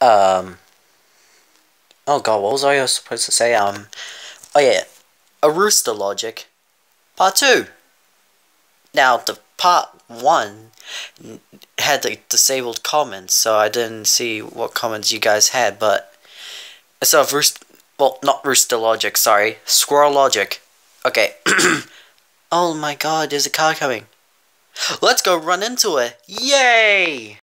um, oh god, what was I supposed to say? Um, oh yeah, a rooster logic, part two. Now the part one had the disabled comments, so I didn't see what comments you guys had, but so of rooster, well, not rooster logic, sorry, squirrel logic. Okay. oh my god, there's a car coming. Let's go run into it. Yay!